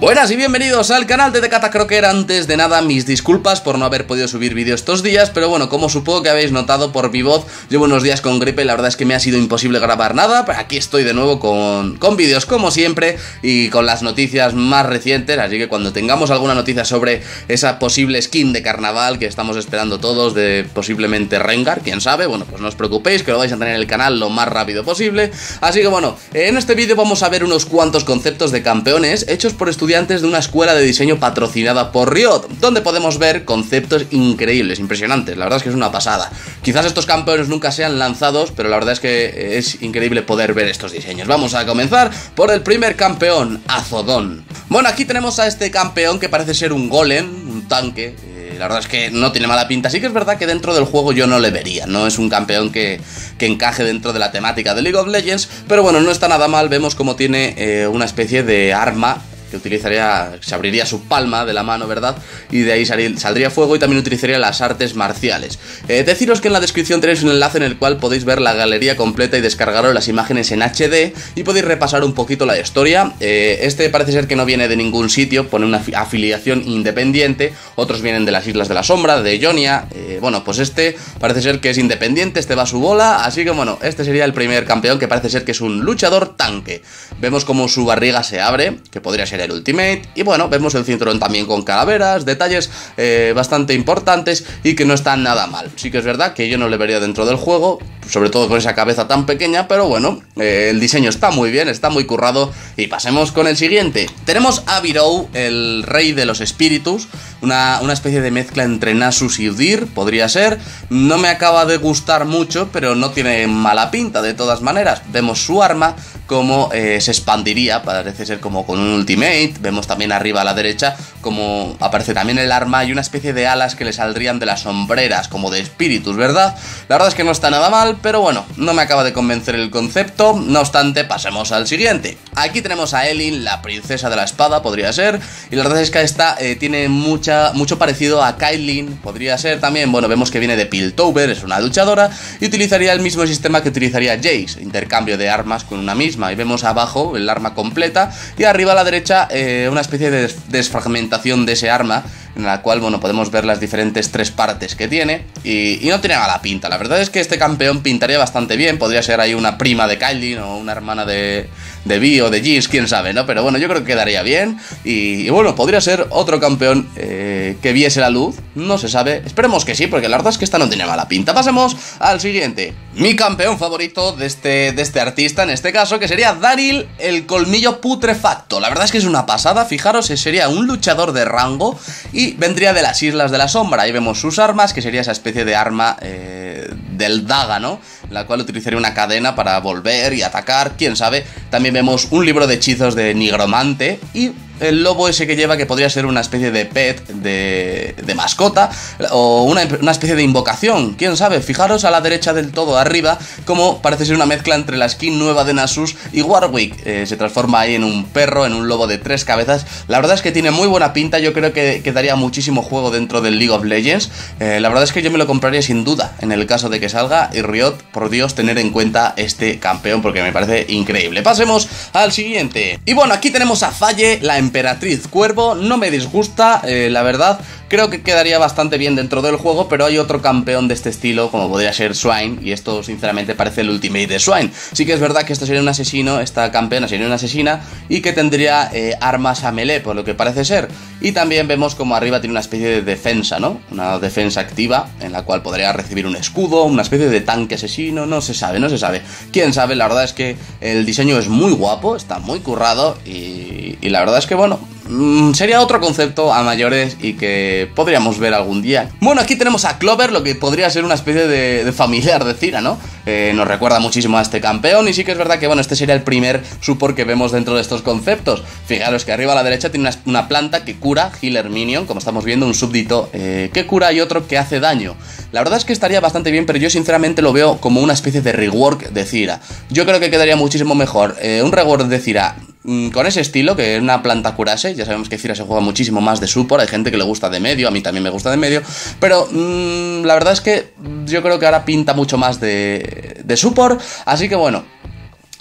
Buenas y bienvenidos al canal de Decata Crocker. Antes de nada, mis disculpas por no haber podido subir vídeo estos días, pero bueno, como supongo que habéis notado por mi voz, llevo unos días con gripe y la verdad es que me ha sido imposible grabar nada, pero aquí estoy de nuevo con, con vídeos como siempre y con las noticias más recientes, así que cuando tengamos alguna noticia sobre esa posible skin de carnaval que estamos esperando todos de posiblemente Rengar, quién sabe, bueno, pues no os preocupéis que lo vais a tener en el canal lo más rápido posible, así que bueno, en este vídeo vamos a ver unos cuantos conceptos de campeones hechos por estudiantes de una escuela de diseño patrocinada por Riot, donde podemos ver conceptos increíbles, impresionantes, la verdad es que es una pasada. Quizás estos campeones nunca sean lanzados, pero la verdad es que es increíble poder ver estos diseños. Vamos a comenzar por el primer campeón, Azodón. Bueno, aquí tenemos a este campeón que parece ser un golem, un tanque, eh, la verdad es que no tiene mala pinta. Sí que es verdad que dentro del juego yo no le vería. No es un campeón que, que encaje dentro de la temática de League of Legends. Pero bueno, no está nada mal. Vemos como tiene eh, una especie de arma que utilizaría, se abriría su palma de la mano, ¿verdad? Y de ahí saldría fuego y también utilizaría las artes marciales. Eh, deciros que en la descripción tenéis un enlace en el cual podéis ver la galería completa y descargaros las imágenes en HD y podéis repasar un poquito la historia. Eh, este parece ser que no viene de ningún sitio, pone una afiliación independiente, otros vienen de las Islas de la Sombra, de Ionia. Eh, bueno, pues este parece ser que es independiente, este va a su bola, así que bueno, este sería el primer campeón que parece ser que es un luchador tanque. Vemos como su barriga se abre, que podría ser el Ultimate. Y bueno, vemos el cinturón también con calaveras, detalles eh, bastante importantes y que no están nada mal. Sí que es verdad que yo no le vería dentro del juego, sobre todo con esa cabeza tan pequeña, pero bueno, eh, el diseño está muy bien, está muy currado. Y pasemos con el siguiente. Tenemos a Virou, el rey de los espíritus, una, una especie de mezcla entre Nasus y Udir, podría ser. No me acaba de gustar mucho, pero no tiene mala pinta de todas maneras. Vemos su arma, como eh, se expandiría, parece ser como con un ultimate, vemos también arriba a la derecha como aparece también el arma y una especie de alas que le saldrían de las sombreras, como de espíritus, ¿verdad? La verdad es que no está nada mal, pero bueno, no me acaba de convencer el concepto, no obstante, pasemos al siguiente. Aquí tenemos a Elin, la princesa de la espada, podría ser, y la verdad es que esta eh, tiene mucha, mucho parecido a Kailin, podría ser también, bueno, vemos que viene de Piltover, es una luchadora, y utilizaría el mismo sistema que utilizaría Jace, intercambio de armas con una misma. Y vemos abajo el arma completa y arriba a la derecha eh, una especie de desfragmentación de ese arma en la cual, bueno, podemos ver las diferentes tres partes que tiene y, no tiene mala pinta. La verdad es que este campeón pintaría bastante bien, podría ser ahí una prima de Kylie o una hermana de, de Vi o de Jeans, quién sabe, ¿no? Pero bueno, yo creo que quedaría bien y, bueno, podría ser otro campeón eh, que viese la luz, no se sabe, esperemos que sí, porque la verdad es que esta no tiene mala pinta. Pasemos al siguiente, mi campeón favorito de este, de este artista, en este caso, que sería Daryl, el colmillo putrefacto. La verdad es que es una pasada, fijaros, sería un luchador de rango y vendría de las Islas de la Sombra. Ahí vemos sus armas, que sería esa especie de arma eh, del daga, ¿no? La cual utilizaría una cadena para volver y atacar, quién sabe. También vemos un libro de hechizos de nigromante y el lobo ese que lleva que podría ser una especie de pet, de, de mascota, o una, especie de invocación, quién sabe, fijaros a la derecha del todo, arriba, como parece ser una mezcla entre la skin nueva de Nasus y Warwick, eh, se transforma ahí en un perro, en un lobo de tres cabezas, la verdad es que tiene muy buena pinta, yo creo que, daría muchísimo juego dentro del League of Legends, eh, la verdad es que yo me lo compraría sin duda, en el caso de que salga, y Riot, por Dios, tener en cuenta este campeón, porque me parece increíble. Pasemos al siguiente. Y bueno, aquí tenemos a Falle, la Emperatriz Cuervo, no me disgusta, eh, la verdad, creo que quedaría bastante bien dentro del juego, pero hay otro campeón de este estilo, como podría ser Swine, y esto sinceramente parece el ultimate de Swine. Sí que es verdad que esto sería un asesino, esta campeona sería una asesina, y que tendría eh, armas a melee, por lo que parece ser. Y también vemos como arriba tiene una especie de defensa, ¿no? Una defensa activa, en la cual podría recibir un escudo, una especie de tanque asesino, no se sabe, no se sabe. Quién sabe, la verdad es que el diseño es muy guapo, está muy currado, y, y la verdad es que, bueno, Mm, sería otro concepto a mayores y que podríamos ver algún día. Bueno, aquí tenemos a Clover, lo que podría ser una especie de, familiar de Cira, ¿no? Eh, nos recuerda muchísimo a este campeón y sí que es verdad que, bueno, este sería el primer support que vemos dentro de estos conceptos. Fijaros que arriba a la derecha tiene una, planta que cura, Healer Minion, como estamos viendo, un súbdito eh, que cura y otro que hace daño. La verdad es que estaría bastante bien, pero yo sinceramente lo veo como una especie de rework de Cira. Yo creo que quedaría muchísimo mejor eh, un rework de Cira con ese estilo, que es una planta curase, ya sabemos que Cira se juega muchísimo más de support, hay gente que le gusta de medio, a mí también me gusta de medio, pero mm, la verdad es que yo creo que ahora pinta mucho más de, de support, así que bueno,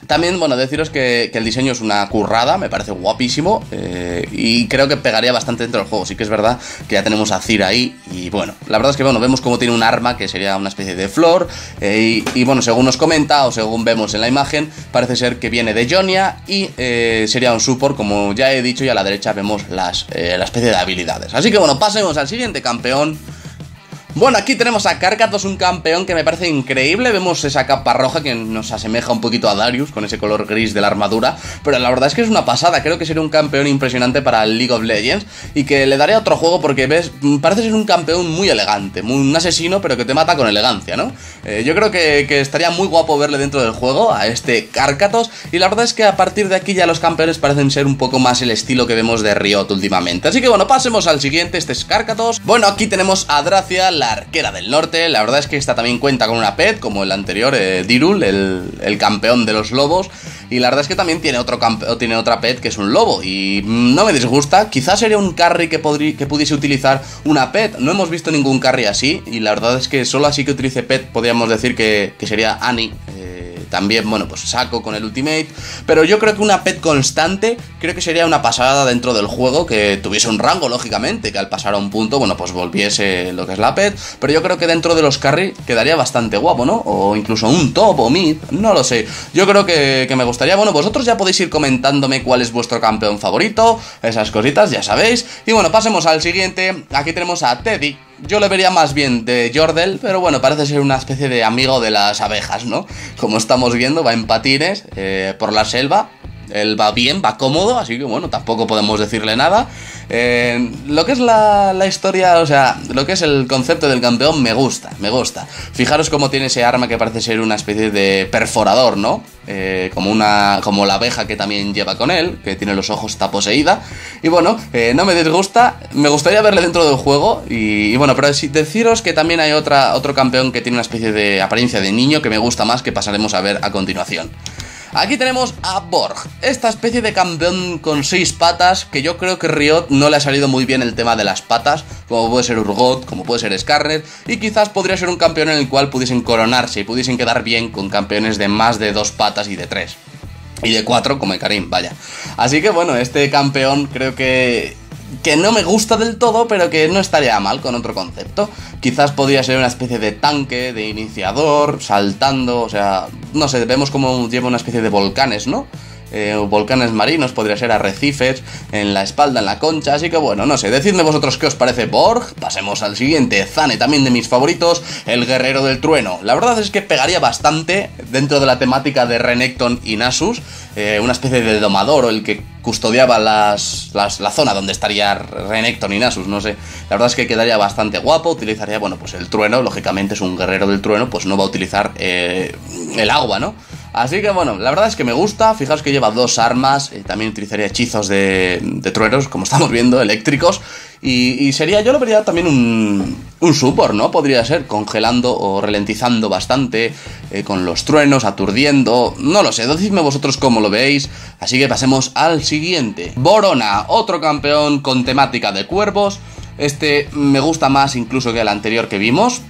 También, bueno, deciros que, el diseño es una currada, me parece guapísimo eh, y creo que pegaría bastante dentro del juego. Sí que es verdad que ya tenemos a Cir ahí y bueno, la verdad es que bueno, vemos cómo tiene un arma que sería una especie de flor eh, y, bueno, según nos comenta o según vemos en la imagen, parece ser que viene de Jonia y eh, sería un support, como ya he dicho, y a la derecha vemos las, la especie de habilidades. Así que bueno, pasemos al siguiente campeón. Bueno, aquí tenemos a Karkatos, un campeón que me parece increíble. Vemos esa capa roja que nos asemeja un poquito a Darius con ese color gris de la armadura. Pero la verdad es que es una pasada. Creo que sería un campeón impresionante para League of Legends. Y que le daré otro juego porque ves, parece ser un campeón muy elegante. un asesino, pero que te mata con elegancia, ¿no? Eh, yo creo que, estaría muy guapo verle dentro del juego a este Karkatos. Y la verdad es que a partir de aquí ya los campeones parecen ser un poco más el estilo que vemos de Riot últimamente. Así que bueno, pasemos al siguiente. Este es Karkatos. Bueno, aquí tenemos a Dracia la arquera del norte. La verdad es que esta también cuenta con una pet, como el anterior, eh, Dirul, el, campeón de los lobos. Y la verdad es que también tiene, otro tiene otra pet que es un lobo. Y no me disgusta. Quizás sería un carry que, que pudiese utilizar una pet. No hemos visto ningún carry así. Y la verdad es que solo así que utilice pet podríamos decir que, que sería Annie también, bueno, pues saco con el Ultimate. Pero yo creo que una pet constante, creo que sería una pasada dentro del juego que tuviese un rango, lógicamente, que al pasar a un punto, bueno, pues volviese lo que es la pet. Pero yo creo que dentro de los carry quedaría bastante guapo, ¿no? O incluso un top o mid, no lo sé. Yo creo que, que me gustaría, bueno, vosotros ya podéis ir comentándome cuál es vuestro campeón favorito, esas cositas, ya sabéis. Y bueno, pasemos al siguiente. Aquí tenemos a Teddy yo le vería más bien de Jordel, pero bueno, parece ser una especie de amigo de las abejas, ¿no? Como estamos viendo, va en patines eh, por la selva. Él va bien, va cómodo, así que bueno, tampoco podemos decirle nada. Eh, lo que es la, historia, o sea, lo que es el concepto del campeón me gusta, me gusta. Fijaros cómo tiene ese arma que parece ser una especie de perforador, ¿no? Eh, como una como la abeja que también lleva con él, que tiene los ojos está poseída. Y bueno, eh, no me disgusta, me gustaría verle dentro del juego. Y, bueno, pero deciros que también hay otra, otro campeón que tiene una especie de apariencia de niño que me gusta más, que pasaremos a ver a continuación. Aquí tenemos a Borg, esta especie de campeón con seis patas que yo creo que Riot no le ha salido muy bien el tema de las patas, como puede ser Urgot, como puede ser Scarlet, y quizás podría ser un campeón en el cual pudiesen coronarse y pudiesen quedar bien con campeones de más de dos patas y de tres. Y de cuatro como el Karim, vaya. Así que bueno, este campeón creo que que no me gusta del todo, pero que no estaría mal con otro concepto. Quizás podría ser una especie de tanque, de iniciador, saltando, o sea, no sé, vemos como lleva una especie de volcanes, ¿no? Eh, volcanes marinos, podría ser arrecifes, en la espalda, en la concha, así que bueno, no sé, decidme vosotros qué os parece Borg, pasemos al siguiente, Zane, también de mis favoritos, el guerrero del trueno, la verdad es que pegaría bastante dentro de la temática de Renekton y Nasus, eh, una especie de domador o el que custodiaba las, la zona donde estaría Renekton y Nasus, no sé, la verdad es que quedaría bastante guapo, utilizaría, bueno, pues el trueno, lógicamente es un guerrero del trueno, pues no va a utilizar eh, el agua, ¿no? Así que bueno, la verdad es que me gusta. Fijaos que lleva dos armas. Eh, también utilizaría hechizos de, de, truenos, como estamos viendo, eléctricos. Y, sería, yo lo vería también un, un support, ¿no? Podría ser, congelando o ralentizando bastante, eh, con los truenos, aturdiendo. No lo sé, decidme vosotros cómo lo veis. Así que pasemos al siguiente. Borona, otro campeón con temática de cuervos. Este me gusta más incluso que el anterior que vimos.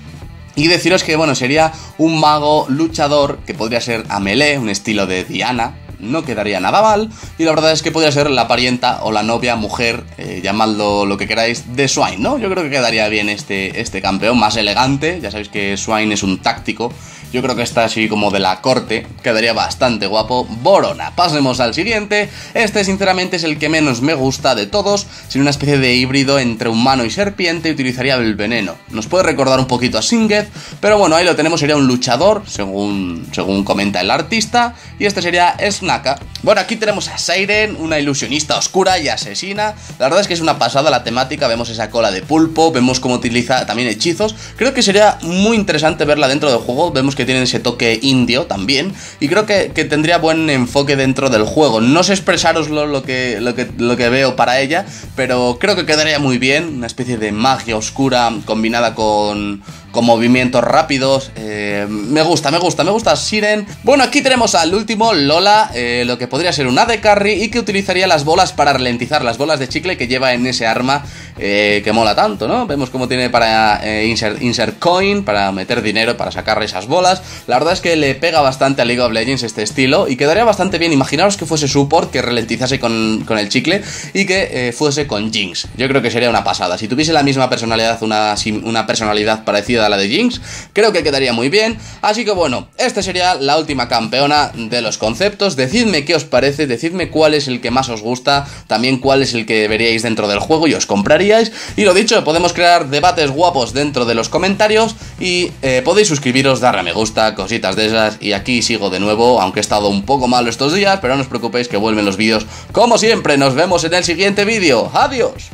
Y deciros que, bueno, sería un mago luchador que podría ser a un estilo de Diana, no quedaría nada mal. Y la verdad es que podría ser la parienta o la novia, mujer, eh, llamadlo lo que queráis, de Swine, ¿no? Yo creo que quedaría bien este, este campeón, más elegante. Ya sabéis que Swine es un táctico yo creo que está así como de la corte, quedaría bastante guapo. Borona, pasemos al siguiente. Este sinceramente es el que menos me gusta de todos, sin una especie de híbrido entre humano y serpiente utilizaría el veneno. Nos puede recordar un poquito a Singed, pero bueno, ahí lo tenemos, sería un luchador, según, según comenta el artista, y este sería Snaka. Bueno, aquí tenemos a Siren, una ilusionista oscura y asesina. La verdad es que es una pasada la temática, vemos esa cola de pulpo, vemos cómo utiliza también hechizos. Creo que sería muy interesante verla dentro del juego, vemos que tienen ese toque indio también. Y creo que, tendría buen enfoque dentro del juego. No sé expresaros lo, que, lo, que, lo que veo para ella, pero creo que quedaría muy bien. Una especie de magia oscura combinada con, con movimientos rápidos. Eh, me gusta, me gusta, me gusta Siren. Bueno, aquí tenemos al último, Lola, eh, lo que podría ser un AD Carry y que utilizaría las bolas para ralentizar las bolas de chicle que lleva en ese arma eh, que mola tanto, ¿no? Vemos cómo tiene para eh, insert, coin, para meter dinero, para sacar esas bolas. La verdad es que le pega bastante a League of Legends este estilo y quedaría bastante bien. Imaginaros que fuese support, que ralentizase con, con el chicle y que fuese con Jinx. Yo creo que sería una pasada. Si tuviese la misma personalidad, una, una personalidad parecida a la de Jinx, creo que quedaría muy bien. Así que bueno, esta sería la última campeona de los conceptos. Decidme qué os parece, decidme cuál es el que más os gusta, también cuál es el que veríais dentro del juego y os Y lo dicho, podemos crear debates guapos dentro de los comentarios y eh, podéis suscribiros, darle a me gusta, cositas de esas. Y aquí sigo de nuevo, aunque he estado un poco malo estos días, pero no os preocupéis que vuelven los vídeos como siempre. Nos vemos en el siguiente vídeo. Adiós.